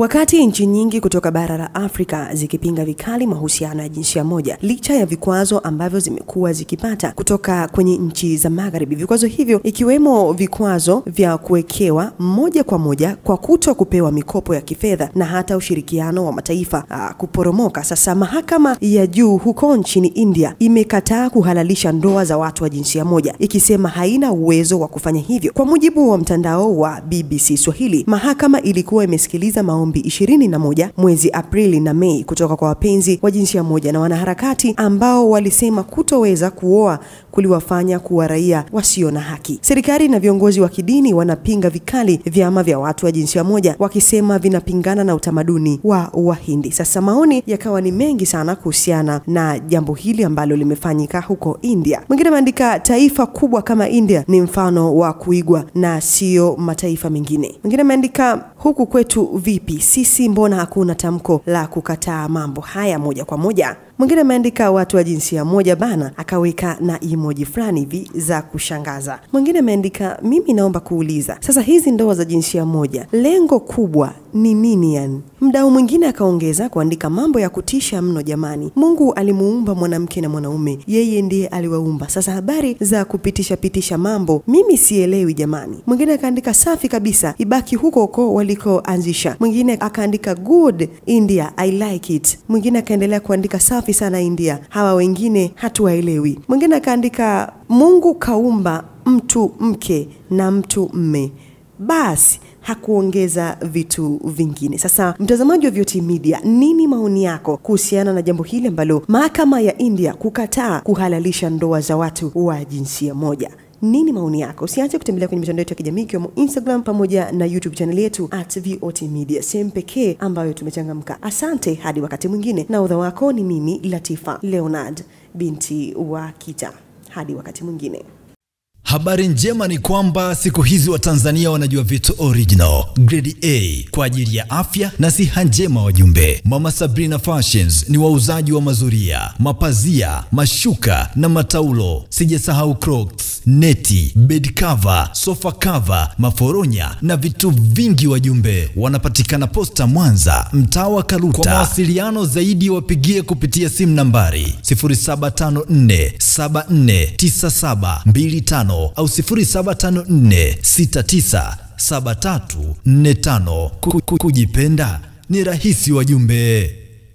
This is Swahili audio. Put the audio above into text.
Wakati nchi nyingi kutoka bara la Afrika zikipinga vikali mahusiano ya jinsia moja licha ya vikwazo ambavyo zimekuwa zikipata kutoka kwenye nchi za Magharibi, vikwazo hivyo ikiwemo vikwazo vya kuwekewa moja kwa moja kwa kuto kupewa mikopo ya kifedha na hata ushirikiano wa mataifa aa, kuporomoka. Sasa mahakama ya juu huko nchini India imekataa kuhalalisha ndoa za watu wa jinsia moja, ikisema haina uwezo wa kufanya hivyo. Kwa mujibu wa mtandao wa BBC Swahili, mahakama ilikuwa imesikiliza maombi na moja mwezi Aprili na Mei kutoka kwa wapenzi wa jinsia moja na wanaharakati ambao walisema kutoweza kuoa kuliwafanya kuwa raia wasio na haki. Serikali na viongozi wa kidini wanapinga vikali vyama vya watu wa jinsia moja, wakisema vinapingana na utamaduni wa Wahindi. Sasa maoni yakawa ni mengi sana kuhusiana na jambo hili ambalo limefanyika huko India. Mwingine ameandika taifa kubwa kama India ni mfano wa kuigwa na sio mataifa mengine. Mwingine ameandika huku kwetu vipi? Sisi mbona hakuna tamko la kukataa mambo haya moja kwa moja? Mwingine ameandika watu wa jinsia moja bana, akaweka na emoji fulani hivi za kushangaza. Mwingine ameandika mimi naomba kuuliza sasa, hizi ndoa za jinsia moja lengo kubwa ni nini? Yani mdau mwingine akaongeza kuandika mambo ya kutisha mno jamani. Mungu alimuumba mwanamke na mwanaume, yeye ndiye aliwaumba. Sasa habari za kupitisha pitisha mambo mimi sielewi jamani. Mwingine akaandika safi kabisa, ibaki huko huko walikoanzisha. Mwingine akaandika good India, I like it. Mwingine akaendelea kuandika safi sana India, hawa wengine hatuwaelewi. Mwingine akaandika Mungu kaumba mtu mke na mtu mme, basi hakuongeza vitu vingine. Sasa mtazamaji wa VOT Media, nini maoni yako kuhusiana na jambo hili ambalo mahakama ya India kukataa kuhalalisha ndoa za watu wa jinsia moja? Nini maoni yako? Usiache kutembelea kwenye mitandao yetu ya kijamii ikiwemo Instagram pamoja na YouTube channel yetu at VOT Media, sehemu pekee ambayo tumechangamka. Asante, hadi wakati mwingine, na udha wako ni mimi Latifa Leonard binti wa Kita. Hadi wakati mwingine. Habari njema ni kwamba siku hizi Watanzania wanajua vitu original grade A kwa ajili ya afya na siha njema. Wajumbe, Mama Sabrina Fashions ni wauzaji wa mazuria, mapazia, mashuka na mataulo. Sijasahau Crocs, neti, bed cover, sofa cover, maforonya na vitu vingi. Wajumbe, wanapatikana Posta Mwanza, mtaa wa Kaluta. Kwa mawasiliano zaidi wapigie kupitia simu nambari 0754749725 au 0754697345. Kujipenda ni rahisi wajumbe.